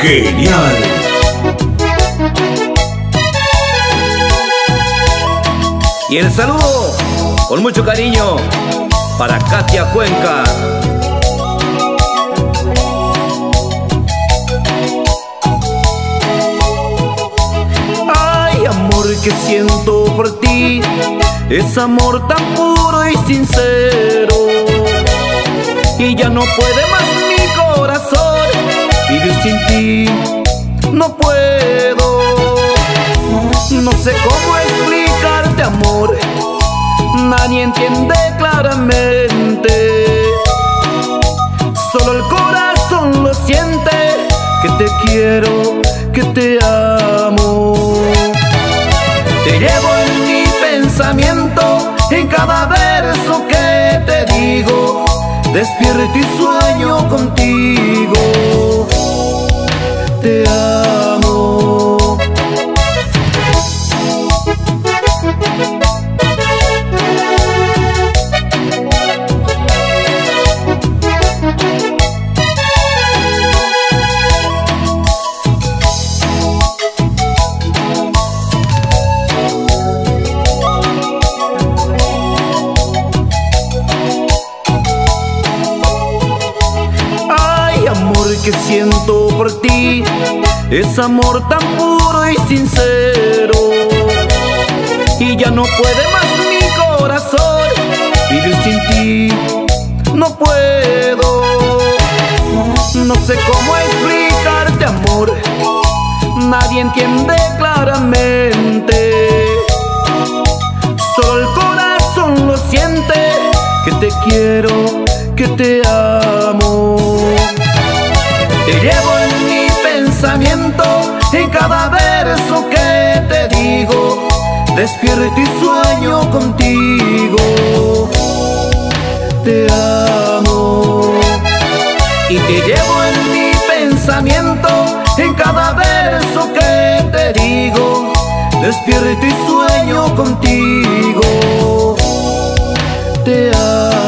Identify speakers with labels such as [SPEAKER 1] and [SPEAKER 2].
[SPEAKER 1] genial.
[SPEAKER 2] Y el saludo, con mucho cariño, para Katia Cuenca.
[SPEAKER 3] Ay, amor que siento por ti, es amor tan puro y sincero. Y ya no puede más mi corazón sin ti, no puedo. No sé cómo explicarte amor, nadie entiende claramente. Solo el corazón lo siente, que te quiero, que te amo. Te llevo en mi pensamiento, en cada verso que te digo, despierto y sueño contigo. Te amo. Que siento por ti, es amor tan puro y sincero. Y ya no puede más mi corazón vivir sin ti, no puedo. No sé cómo explicarte amor, nadie entiende claramente. Solo el corazón lo siente, que te quiero, que te amo. Te llevo en mi pensamiento y cada verso que te digo, despierto y sueño contigo. Te amo y te llevo en mi pensamiento en cada verso que te digo, despierto y sueño contigo. Te amo.